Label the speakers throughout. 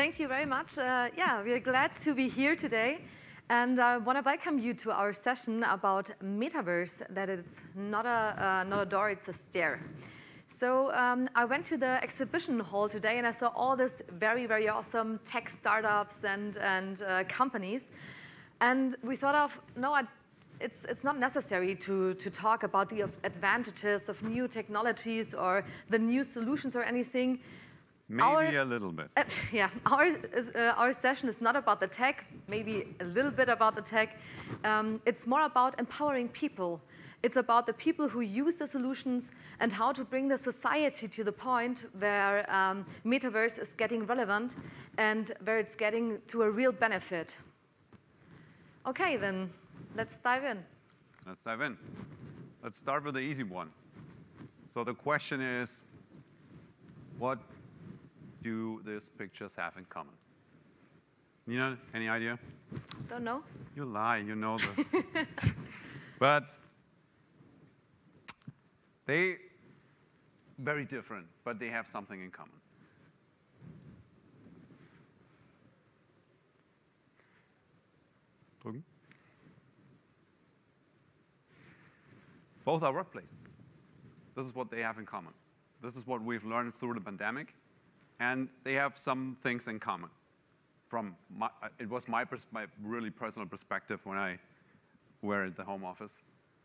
Speaker 1: thank you very much. Uh, yeah, we're glad to be here today. And I want to welcome you to our session about metaverse, that it's not a, uh, not a door, it's a stair. So um, I went to the exhibition hall today and I saw all this very, very awesome tech startups and, and uh, companies. And we thought of, no, I, it's, it's not necessary to, to talk about the advantages of new technologies or the new solutions or anything.
Speaker 2: Maybe our, a little bit. Uh,
Speaker 1: yeah, our, uh, our session is not about the tech, maybe a little bit about the tech. Um, it's more about empowering people it's about the people who use the solutions and how to bring the society to the point where um, metaverse is getting relevant and where it's getting to a real benefit. Okay, then let's dive in.
Speaker 2: Let's dive in. Let's start with the easy one. So the question is, what do these pictures have in common? You know, any idea?
Speaker 1: Don't know.
Speaker 2: You lie, you know the. but they very different, but they have something in common. Both are workplaces. This is what they have in common. This is what we've learned through the pandemic, and they have some things in common. From my, it was my, my really personal perspective when I were at the home office.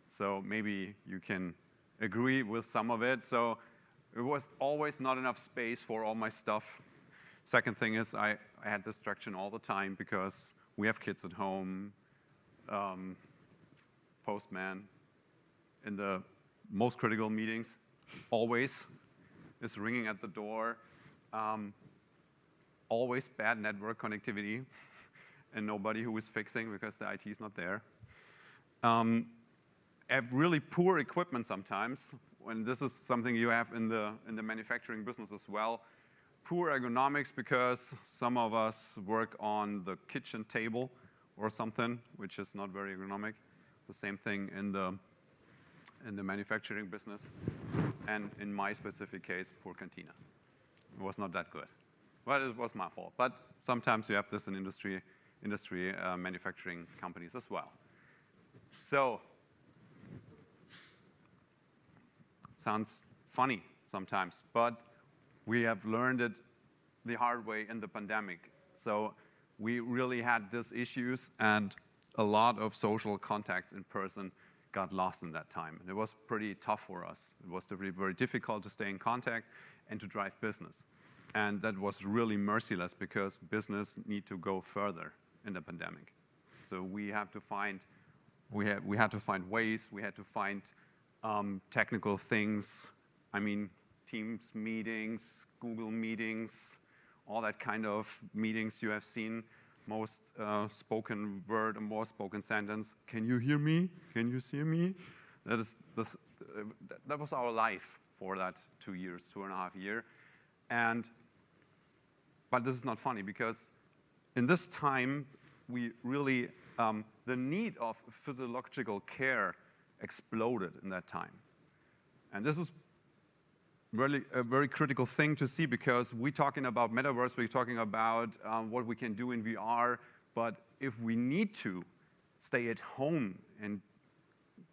Speaker 2: So maybe you can agree with some of it. So it was always not enough space for all my stuff. Second thing is I, I had distraction all the time because we have kids at home. Um, postman in the most critical meetings always is ringing at the door. Um, always bad network connectivity and nobody who is fixing because the IT is not there. Um, have really poor equipment sometimes, and this is something you have in the, in the manufacturing business as well. Poor ergonomics because some of us work on the kitchen table or something, which is not very ergonomic. The same thing in the, in the manufacturing business. And in my specific case, poor cantina. Was not that good. But it was my fault. But sometimes you have this in industry, industry uh, manufacturing companies as well. So Sounds funny sometimes, but we have learned it the hard way in the pandemic. So we really had these issues, and a lot of social contacts in person got lost in that time. And it was pretty tough for us. It was very difficult to stay in contact and to drive business. And that was really merciless because business need to go further in the pandemic. So we have to find, we, have, we had to find ways, we had to find um, technical things. I mean, Teams meetings, Google meetings, all that kind of meetings you have seen. Most uh, spoken word and more spoken sentence. Can you hear me? Can you see me? That is the, uh, that was our life for that two years, two and a half year. And but this is not funny because in this time we really um, the need of physiological care exploded in that time. And this is really a very critical thing to see because we're talking about metaverse, we're talking about um, what we can do in VR, but if we need to stay at home and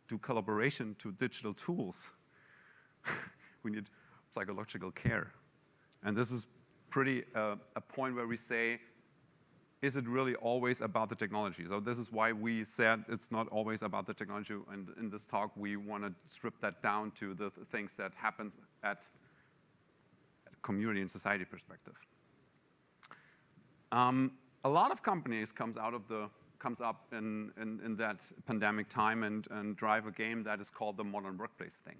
Speaker 2: do collaboration to digital tools, we need psychological care. And this is pretty uh, a point where we say is it really always about the technology? So this is why we said it's not always about the technology. And in this talk, we want to strip that down to the th things that happens at, community and society perspective. Um, a lot of companies comes out of the comes up in, in, in that pandemic time and, and drive a game that is called the modern workplace thing.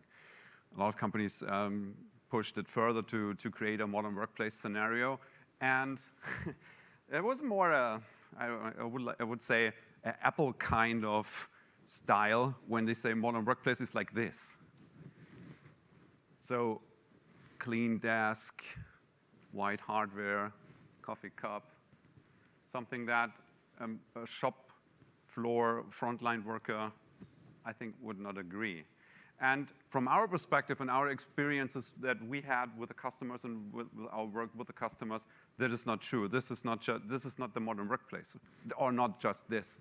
Speaker 2: A lot of companies um, pushed it further to, to create a modern workplace scenario. And It was more, a, I, I, would, I would say, Apple kind of style when they say modern workplace is like this. So clean desk, white hardware, coffee cup, something that um, a shop floor frontline worker, I think, would not agree. And from our perspective and our experiences that we had with the customers and with, our work with the customers, that is not true. This is not, this is not the modern workplace, or not just this.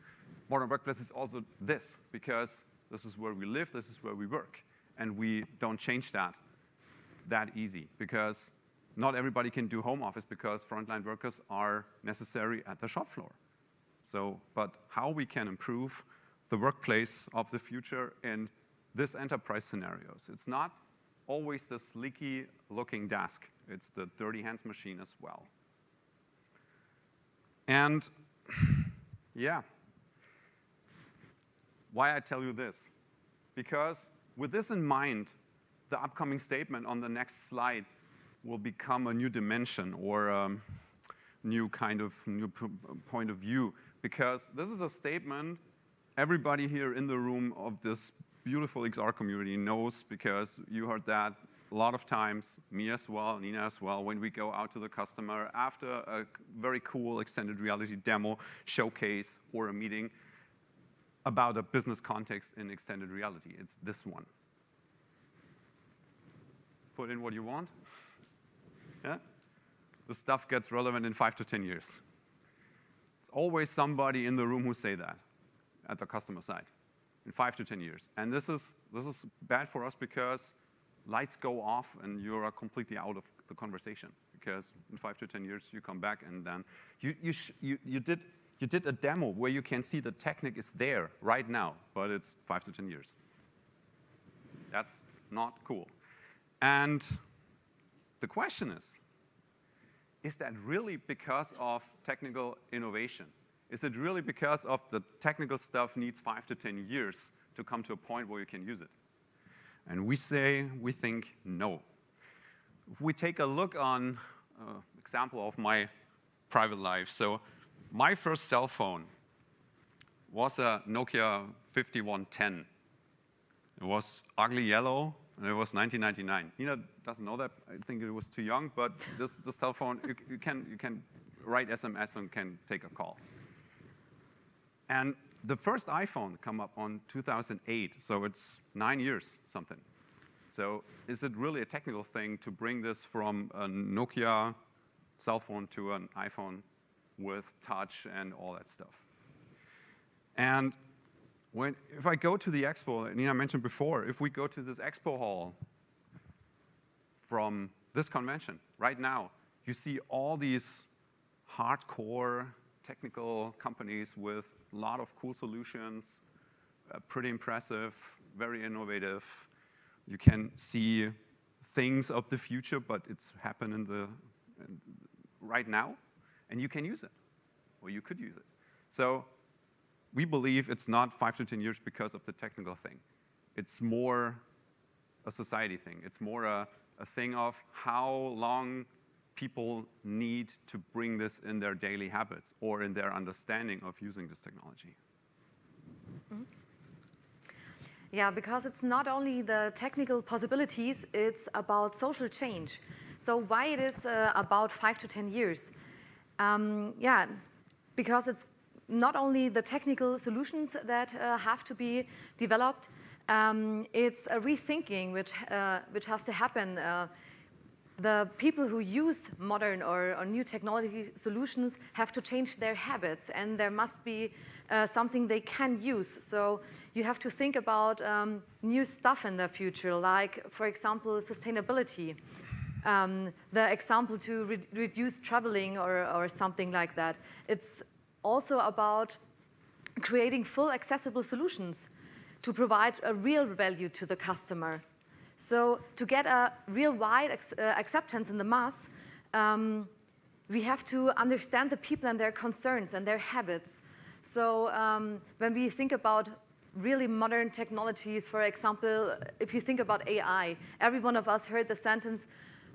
Speaker 2: Modern workplace is also this, because this is where we live, this is where we work. And we don't change that that easy, because not everybody can do home office because frontline workers are necessary at the shop floor. So, but how we can improve the workplace of the future and this enterprise scenarios. It's not always the sleeky looking desk. It's the dirty hands machine as well. And yeah, why I tell you this? Because with this in mind, the upcoming statement on the next slide will become a new dimension or a um, new kind of new point of view because this is a statement everybody here in the room of this beautiful XR community knows because you heard that a lot of times, me as well, Nina as well, when we go out to the customer after a very cool extended reality demo, showcase, or a meeting about a business context in extended reality. It's this one. Put in what you want. Yeah? The stuff gets relevant in five to 10 years. It's always somebody in the room who say that at the customer side in five to 10 years. And this is, this is bad for us because lights go off and you are completely out of the conversation because in five to 10 years you come back and then you, you, you, you, did, you did a demo where you can see the technique is there right now, but it's five to 10 years. That's not cool. And the question is, is that really because of technical innovation? Is it really because of the technical stuff needs five to 10 years to come to a point where you can use it? And we say, we think no. If we take a look on uh, example of my private life. So my first cell phone was a Nokia 5110. It was ugly yellow, and it was 1999. Nina doesn't know that. I think it was too young, but this, this cell phone, you, you, can, you can write SMS and can take a call. And the first iPhone come up on 2008, so it's nine years something. So is it really a technical thing to bring this from a Nokia cell phone to an iPhone with touch and all that stuff? And when, if I go to the expo, Nina mentioned before, if we go to this expo hall from this convention right now, you see all these hardcore technical companies with a lot of cool solutions, uh, pretty impressive, very innovative. You can see things of the future, but it's happening the, right now, and you can use it, or you could use it. So we believe it's not five to 10 years because of the technical thing. It's more a society thing. It's more a, a thing of how long people need to bring this in their daily habits or in their understanding of using this technology. Mm -hmm.
Speaker 1: Yeah, because it's not only the technical possibilities, it's about social change. So why it is uh, about five to 10 years? Um, yeah, because it's not only the technical solutions that uh, have to be developed, um, it's a rethinking which, uh, which has to happen uh, the people who use modern or, or, new technology solutions have to change their habits and there must be uh, something they can use. So you have to think about um, new stuff in the future, like, for example, sustainability. Um, the example to re reduce traveling or, or something like that. It's also about creating full accessible solutions to provide a real value to the customer. So to get a real wide uh, acceptance in the mass, um, we have to understand the people and their concerns and their habits. So um, when we think about really modern technologies, for example, if you think about AI, every one of us heard the sentence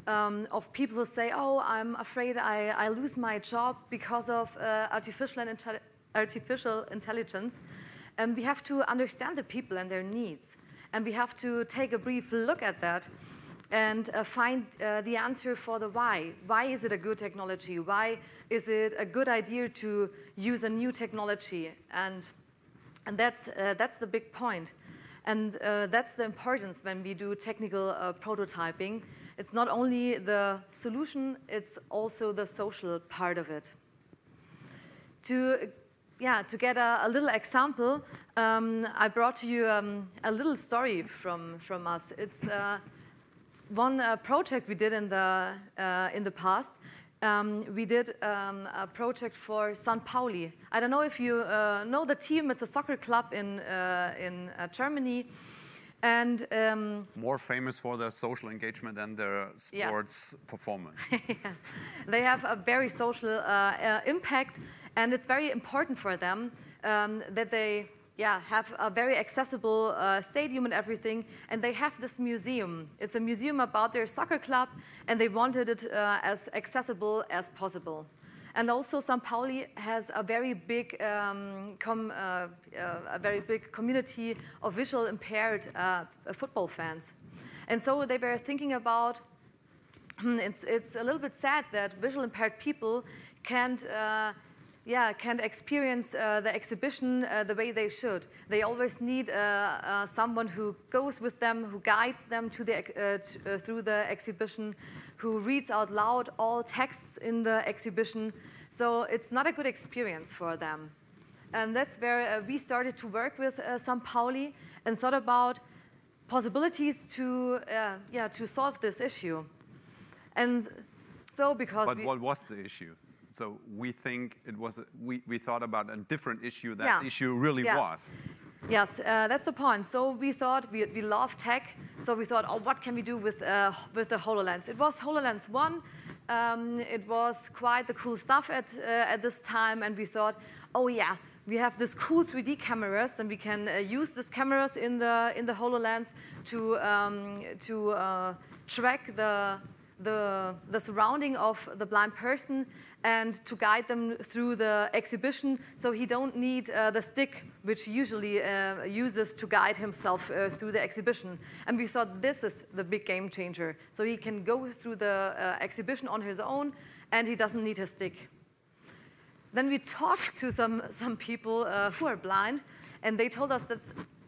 Speaker 1: um, of people who say, oh, I'm afraid I, I lose my job because of uh, artificial, artificial intelligence. And we have to understand the people and their needs. And we have to take a brief look at that and uh, find uh, the answer for the why. Why is it a good technology? Why is it a good idea to use a new technology? And, and that's, uh, that's the big point. And uh, that's the importance when we do technical uh, prototyping. It's not only the solution, it's also the social part of it. To, yeah, to get a, a little example, um, I brought to you um, a little story from, from us. It's uh, one uh, project we did in the, uh, in the past. Um, we did um, a project for St. Pauli. I don't know if you uh, know the team. It's a soccer club in, uh, in uh, Germany. And um,
Speaker 2: more famous for their social engagement than their sports yes. performance.
Speaker 1: yes. They have a very social uh, impact, and it's very important for them um, that they yeah, have a very accessible uh, stadium and everything, and they have this museum. It's a museum about their soccer club, and they wanted it uh, as accessible as possible. And also, St. Pauli has a very big, um, uh, uh, a very big community of visual impaired uh, football fans, and so they were thinking about. It's it's a little bit sad that visual impaired people can't uh, yeah, can't experience uh, the exhibition uh, the way they should. They always need uh, uh someone who goes with them, who guides them to the, uh, uh, through the exhibition, who reads out loud all texts in the exhibition. So it's not a good experience for them. And that's where we started to work with St. Pauli and thought about possibilities to, yeah, to solve this issue. And so because
Speaker 2: But what was the issue? So we think it was, a, we, we thought about a different issue that yeah. issue really yeah. was.
Speaker 1: Yes, uh, that's the point. So we thought, we, we love tech, so we thought, oh, what can we do with, uh, with the HoloLens? It was HoloLens 1. Um, it was quite the cool stuff at, uh, at this time, and we thought, oh yeah, we have this cool 3D cameras, and we can uh, use these cameras in the, in the HoloLens to, um, to uh, track the, the, the surrounding of the blind person and to guide them through the exhibition. So he don't need uh, the stick which he usually uh, uses to guide himself uh, through the exhibition. And we thought this is the big game changer. So he can go through the uh, exhibition on his own and he doesn't need his stick. Then we talked to some, some people uh, who are blind and they told us that's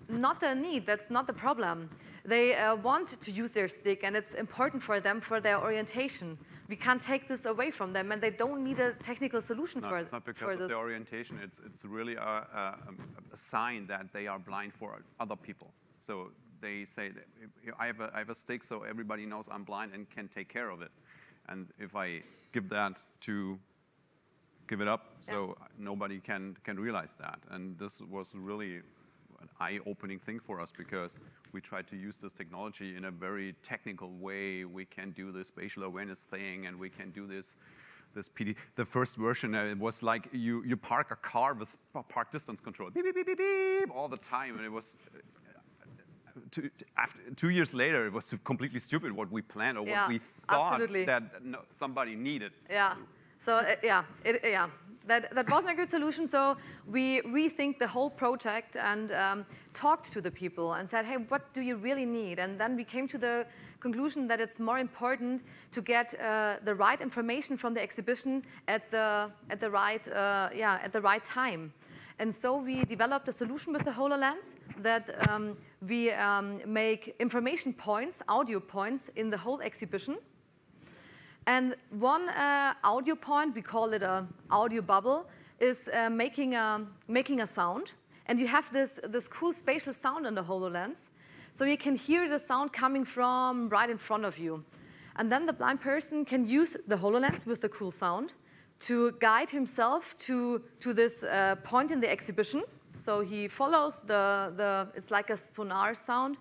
Speaker 1: not the need that's not the problem they uh, want to use their stick and it's important for them for their orientation we can't take this away from them, and they don't need a technical solution
Speaker 2: no,
Speaker 1: for,
Speaker 2: it's not because of
Speaker 1: this.
Speaker 2: the orientation. It's, it's really a, a, a, sign that they are blind for other people. So they say, I have, a, I have a stick, so everybody knows I'm blind and can take care of it. And if I give that to give it up, so nobody can, can realize that. And this was really an eye-opening thing for us because we try to use this technology in a very technical way. We can do the spatial awareness thing, and we can do this this PD. The first version uh, it was like you you park a car with park distance control, beep beep beep beep beep all the time, and it was. Uh, two, after, two years later, it was completely stupid what we planned or
Speaker 1: yeah,
Speaker 2: what we thought
Speaker 1: absolutely.
Speaker 2: that no, somebody needed.
Speaker 1: Yeah. So uh, yeah, it, yeah, that, that wasn't a good solution. So we rethink the whole project and um, talked to the people and said, hey, what do you really need? And then we came to the conclusion that it's more important to get uh, the right information from the exhibition at the, at the, right, uh, yeah, at the right time. And so we developed a solution with the HoloLens that um, we um, make information points, audio points in the whole exhibition. And one uh, audio point, we call it a audio bubble, is uh, making, a, making a sound. And you have this, this cool spatial sound in the HoloLens. So you can hear the sound coming from right in front of you. And then the blind person can use the HoloLens with the cool sound to guide himself to, to this uh, point in the exhibition. So he follows the, the, it's like a sonar sound.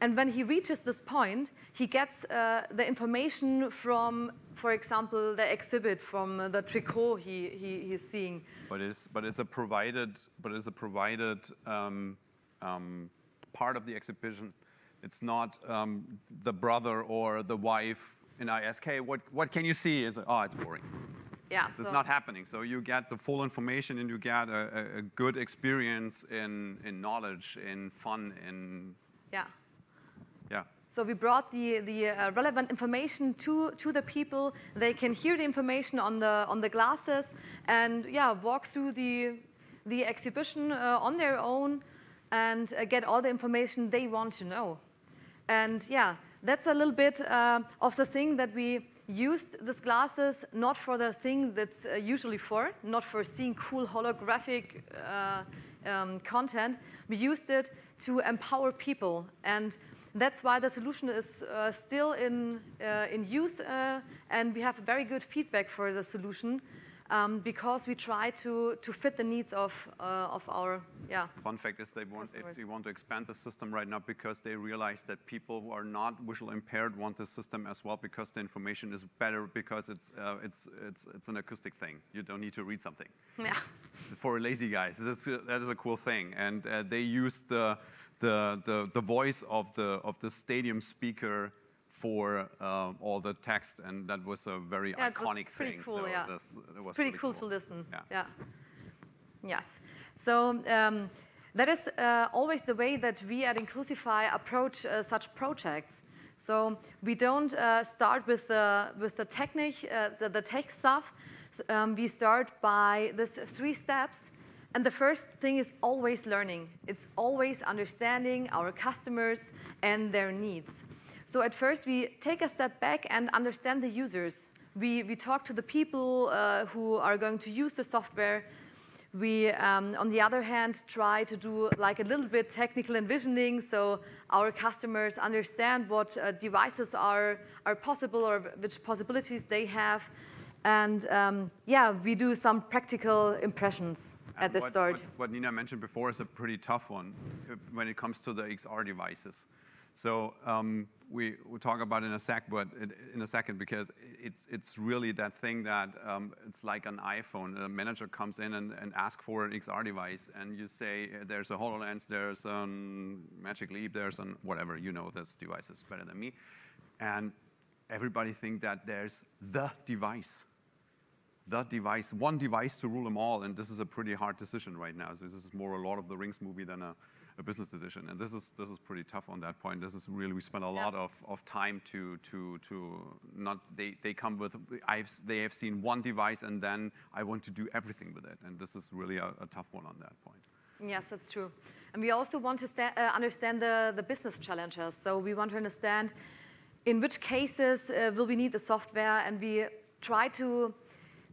Speaker 1: And when he reaches this point, he gets uh, the information from, for example, the exhibit from the tricot he, he, he's seeing.
Speaker 2: But it's, but it's a provided, but it's a provided um, um, part of the exhibition. It's not um, the brother or the wife and I ask, hey, what, what can you see? Is oh, it's boring.
Speaker 1: Yeah,
Speaker 2: it's so not happening. So you get the full information and you get a, a, a good experience in, in knowledge, in fun, in
Speaker 1: yeah.
Speaker 2: Yeah.
Speaker 1: So we brought the, the uh, relevant information to, to the people. They can hear the information on the, on the glasses and yeah, walk through the, the exhibition uh, on their own and uh, get all the information they want to know. And yeah, that's a little bit uh, of the thing that we used these glasses not for the thing that's uh, usually for, not for seeing cool holographic uh, um, content. We used it to empower people. And that's why the solution is uh, still in, uh, in use, uh, and we have very good feedback for the solution um, because we try to, to fit the needs of, uh, of our yeah.
Speaker 2: Fun fact is they want, they want to expand the system right now because they realize that people who are not visual impaired want the system as well because the information is better because it's, uh, it's, it's, it's an acoustic thing. You don't need to read something.
Speaker 1: Yeah.
Speaker 2: For lazy guys, that's, that is a cool thing. And uh, they used the, the, the, the voice of the, of the stadium speaker for um, all the text, and that was a very
Speaker 1: yeah,
Speaker 2: iconic
Speaker 1: pretty
Speaker 2: thing.
Speaker 1: Cool,
Speaker 2: so
Speaker 1: yeah.
Speaker 2: this,
Speaker 1: was pretty, pretty cool, cool, to listen.
Speaker 2: Yeah.
Speaker 1: yeah. Yes. So um, that is uh, always the way that we at Inclusify approach uh, such projects. So we don't uh, start with the with the technique, uh, the, the, tech stuff. Um, we start by this three steps. And the first thing is always learning. It's always understanding our customers and their needs. So at first, we take a step back and understand the users. We, we talk to the people uh, who are going to use the software. We, um, on the other hand, try to do like a little bit technical envisioning so our customers understand what uh, devices are, are possible or which possibilities they have. And um, yeah, we do some practical impressions at the
Speaker 2: what,
Speaker 1: start.
Speaker 2: What, what Nina mentioned before is a pretty tough one uh, when it comes to the XR devices. So um, we will talk about in a sec, but in a second, because it's it's really that thing that um, it's like an iPhone. A manager comes in and, and asks for an XR device, and you say there's a Hololens, there's a Magic Leap, there's an whatever. You know this device is better than me, and everybody think that there's the device the device, one device to rule them all, and this is a pretty hard decision right now. So this is more a Lord of the Rings movie than a, a business decision. And this is this is pretty tough on that point. This is really we spend a lot of, of time to to to not they, they come with I've they have seen one device and then I want to do everything with it. And this is really a, a tough one on that point.
Speaker 1: Yes, that's true. And we also want to uh, understand the, the business challenges. So we want to understand in which cases uh, will we need the software and we try to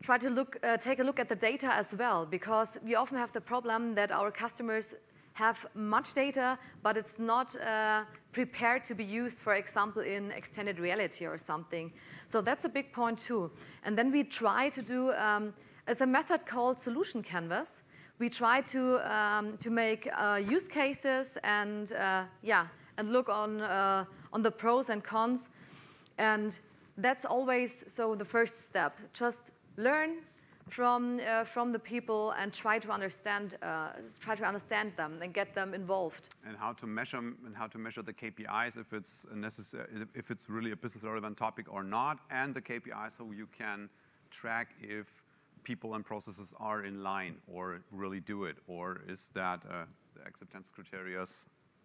Speaker 1: try to look, uh, take a look at the data as well because we often have the problem that our customers have much data, but it's not uh, prepared to be used, for example, in extended reality or something. So that's a big point too. And then we try to do, um, it's a method called solution canvas. We try to, um, to make uh, use cases and, uh, yeah, and look on, uh, on the pros and cons. And that's always, so the first step, just learn, from, uh, from the people and try to understand, uh, try to understand them and get them involved.
Speaker 2: And how to measure and how to measure the KPIs if it's necessary, if it's really a business relevant topic or not, and the KPIs so you can track if people and processes are in line or really do it, or is that uh, the acceptance criteria,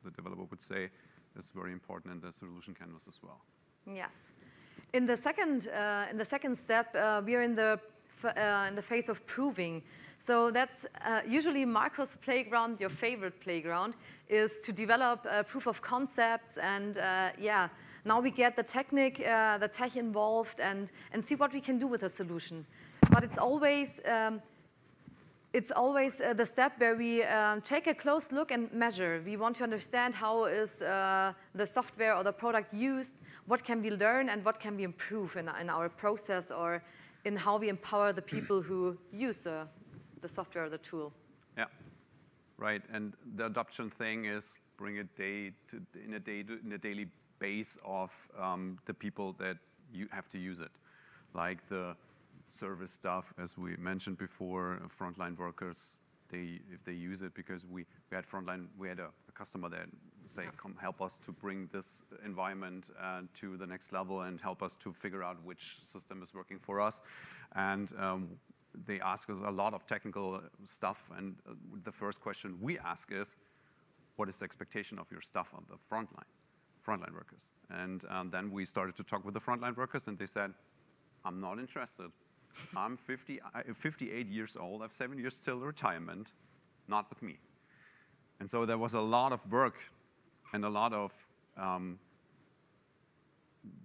Speaker 2: the developer would say, is very important in the solution canvas as well.
Speaker 1: Yes. In the second, uh, in the second step, uh, we are in the uh, in the phase of proving. So that's uh, usually Marco's playground, your favorite playground, is to develop a proof of concepts and uh, yeah, now we get the technique, uh, the tech involved and, and see what we can do with a solution. But it's always, um, it's always uh, the step where we um, take a close look and measure. We want to understand how is uh, the software or the product used, what can we learn and what can we improve in, in our process or in how we empower the people who use the, the software or the tool.
Speaker 2: Yeah, right. And the adoption thing is bring it day to, in, a day to, in a daily base of um, the people that you have to use it, like the service stuff, as we mentioned before, frontline workers. They, if they use it, because we, we had frontline, we had a, a customer that say, come help us to bring this environment uh, to the next level and help us to figure out which system is working for us. And um, they ask us a lot of technical stuff. And uh, the first question we ask is, what is the expectation of your staff on the front line, frontline workers? And um, then we started to talk with the frontline workers, and they said, I'm not interested. I'm 50, 58 years old. I have seven years till retirement. Not with me. And so there was a lot of work and a lot of um,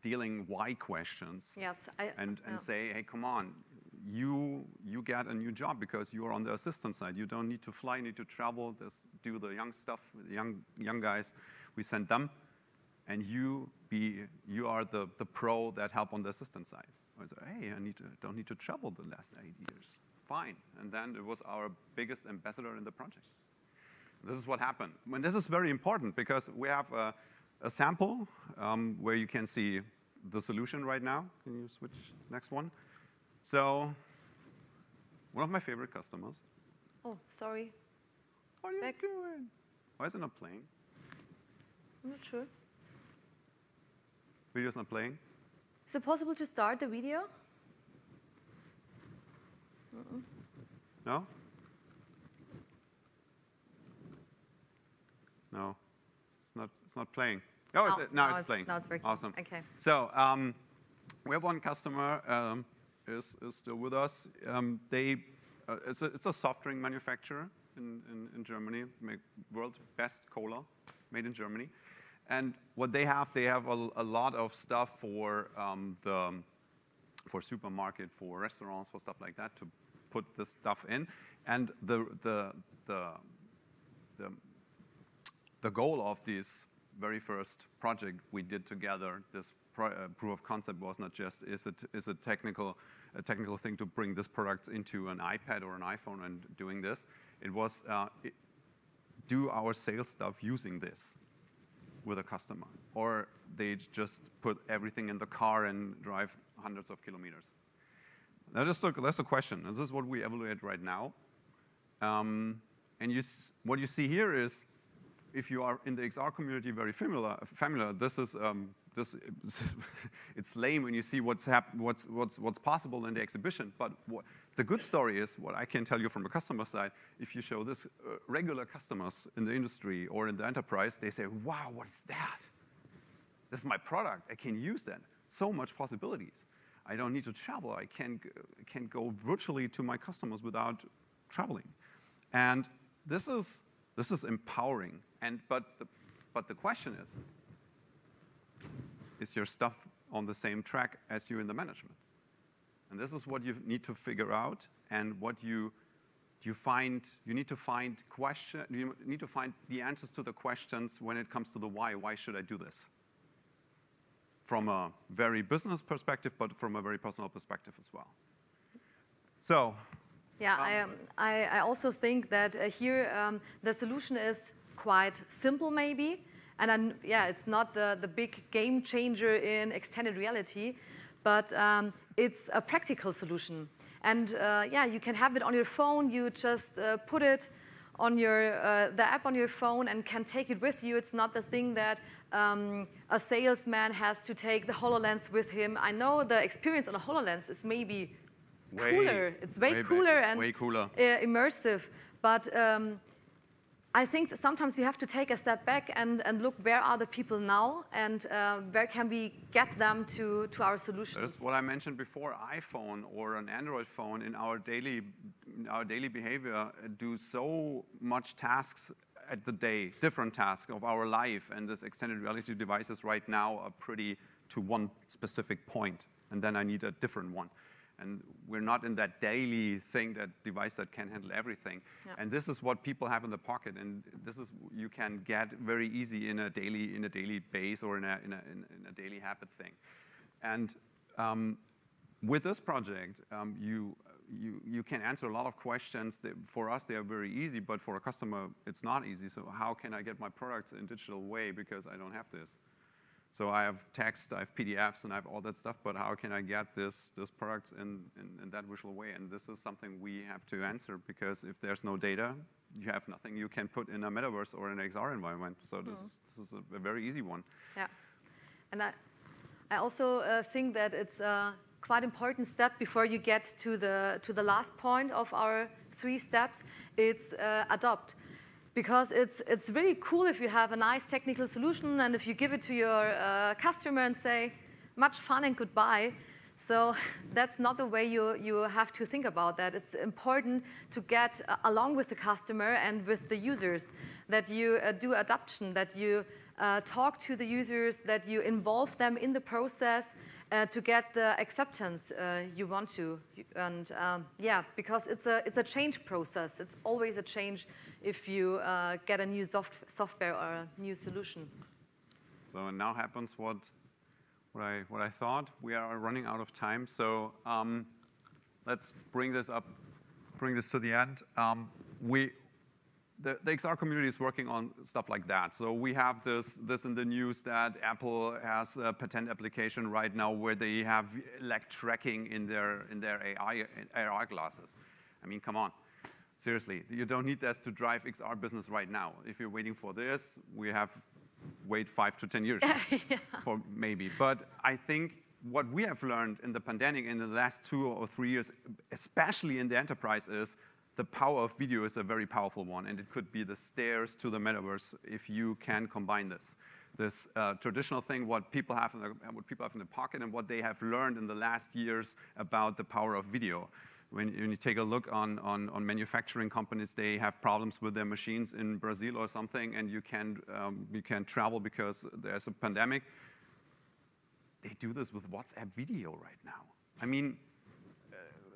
Speaker 2: dealing why questions.
Speaker 1: Yes. I,
Speaker 2: and, and
Speaker 1: yeah.
Speaker 2: say, hey, come on, you, you get a new job because you're on the assistant side. You don't need to fly, you need to travel, this, do the young stuff, the young, young guys. We send them, and you, be, you are the, the pro that help on the assistant side. I said, hey, I need to, don't need to travel the last eight years. Fine. And then it was our biggest ambassador in the project. This is what happened. And this is very important because we have a, a sample um, where you can see the solution right now. Can you switch next one? So, one of my favorite customers.
Speaker 1: Oh, sorry.
Speaker 2: What are you
Speaker 1: Back.
Speaker 2: doing? Why is it not playing?
Speaker 1: I'm not sure.
Speaker 2: Video's not playing?
Speaker 1: Is it possible to start the video?
Speaker 2: No? No. It's not, it's not playing. Oh, it's,
Speaker 1: Oh,
Speaker 2: now,
Speaker 1: now
Speaker 2: it's
Speaker 1: it's-
Speaker 2: playing.
Speaker 1: now it's working.
Speaker 2: Awesome.
Speaker 1: Okay.
Speaker 2: So um, we have one customer um, is, is still with us. Um, they, uh, it's, a, it's a soft drink manufacturer in, in, in Germany, make world's best cola, made in Germany. And what they have, they have a, a lot of stuff for um, the for supermarket, for restaurants, for stuff like that to put this stuff in. And the the the the, the goal of this very first project we did together, this pro, uh, proof of concept was not just is it is a technical a technical thing to bring this product into an iPad or an iPhone and doing this. It was uh, it, do our sales stuff using this with a customer, or they just put everything in the car and drive hundreds of kilometers. That is the, that's the question. And this is what we evaluate right now. Um, and you what you see here is, if you are in the XR community very familiar, familiar this is um, this, it's lame when you see what's, what's, what's, what's possible in the exhibition. But what, the good story is what I can tell you from the customer side. If you show this uh, regular customers in the industry or in the enterprise, they say, "Wow, what is that? This is my product. I can use that. So much possibilities. I don't need to travel. I can, can go virtually to my customers without traveling. And this is, this is empowering. And, but, the, but the question is, is your stuff on the same track as you in the management? And this is what you need to figure out and what you you find you need to find question you need to find the answers to the questions when it comes to the why why should i do this? From a very business perspective but from a very personal perspective as well. So
Speaker 1: Yeah, I, um, I, I also think that uh, here um, the solution is quite simple, maybe. And then, yeah, it's not the, the big game changer in extended reality, but um, it's a practical solution. And uh, yeah, you can have it on your phone. You just uh, put it on your uh, the app on your phone and can take it with you. It's not the thing that um, a salesman has to take the Hololens with him. I know the experience on a Hololens is maybe
Speaker 2: Way-
Speaker 1: cooler. It's way,
Speaker 2: way
Speaker 1: cooler and
Speaker 2: way cooler.
Speaker 1: immersive. But um, I think sometimes we have to take a step back and, and look where are the people now and uh, where can we get them to, to our solutions.
Speaker 2: That's what I mentioned before. iPhone or an Android phone in our daily, in our daily behavior do so much tasks at the day, different tasks of our life, and this extended reality devices right now are pretty to one specific point, and then I need a different one. And we're not in that daily thing, that device that can handle everything.
Speaker 1: Yeah.
Speaker 2: And this is what people have in the pocket, and this is you can get very easy in a daily in a daily base or in a in a, in, a daily habit thing. And um, with this project, um, you, you, you can answer a lot of questions. That for us, they are very easy, but for a customer, it's not easy. So how can I get my products in digital way because I don't have this? So I have text, I have PDFs, and I have all that stuff, but how can I get this, this product in, in, in that visual way? And this is something we have to answer because if there's no data, you have nothing you can put in a metaverse or an XR environment. So this, is, this is a, a very easy one.
Speaker 1: Yeah. And I, I also uh, think that it's a quite important step before you get to the, to the last point of our three steps. It's uh, adopt. Because it's, it's really cool if you have a nice technical solution and if you give it to your uh, customer and say, much fun and goodbye. So that's not the way you, you have to think about that. It's important to get uh, along with the customer and with the users, that you uh, do adoption, that you uh, talk to the users, that you involve them in the process uh, to get the acceptance uh, you want to. And um, yeah, because it's a, it's a change process. It's always a change if you uh, get a new soft software or a new solution.
Speaker 2: So now happens what what I, what I thought. We are running out of time, so um, let's bring this up, bring this to the end. Um, we, the, the, XR community is working on stuff like that. So we have this, this in the news that Apple has a patent application right now where they have leg tracking in their, in their AI, AR glasses. I mean, come on. Seriously, you don't need this to drive XR business right now. If you're waiting for this, we have wait five to 10 years yeah. for maybe. But I think what we have learned in the pandemic in the last two or three years, especially in the enterprise, is the power of video is a very powerful one, and it could be the stairs to the metaverse if you can combine this. This uh, traditional thing, what people have in the, what people have in the pocket, and what they have learned in the last years about the power of video when, when you take a look on, on, on, manufacturing companies, they have problems with their machines in Brazil or something, and you can, um, you can travel because there's a pandemic. They do this with WhatsApp video right now. I mean,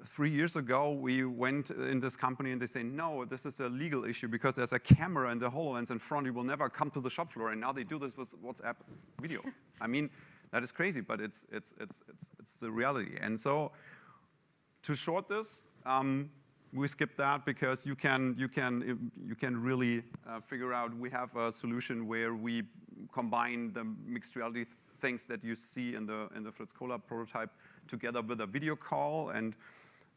Speaker 2: three years ago, we went in this company and they say, no, this is a legal issue because there's a camera in the HoloLens in front. You will never come to the shop floor. And now they do this with WhatsApp video. I mean, that is crazy, but it's, it's, it's, it's, it's the reality. And so to short this, um, we skip that because you can, you can, you can really uh, figure out we have a solution where we combine the mixed reality things that you see in the, in the fritz-kola prototype together with a video call. And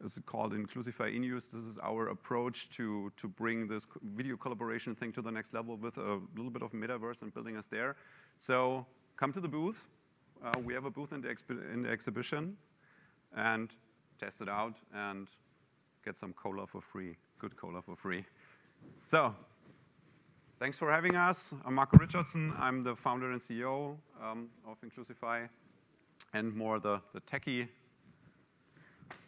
Speaker 2: it's called Inclusify in use. This is our approach to, to bring this video collaboration thing to the next level with a little bit of metaverse and building us there. So come to the booth. Uh, we have a booth in the, in the exhibition. And test it out, and get some cola for free, good cola for free. So thanks for having us. I'm Marco Richardson. I'm the founder and CEO um, of Inclusify, and more the, the techie.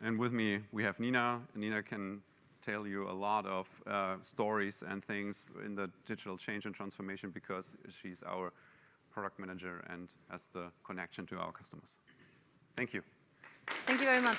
Speaker 2: And with me, we have Nina. Nina can tell you a lot of uh, stories and things in the digital change and transformation because she's our product manager and has the connection to our customers. Thank you.
Speaker 1: Thank you very much.